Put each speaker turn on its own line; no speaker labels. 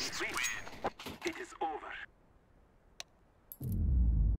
Win.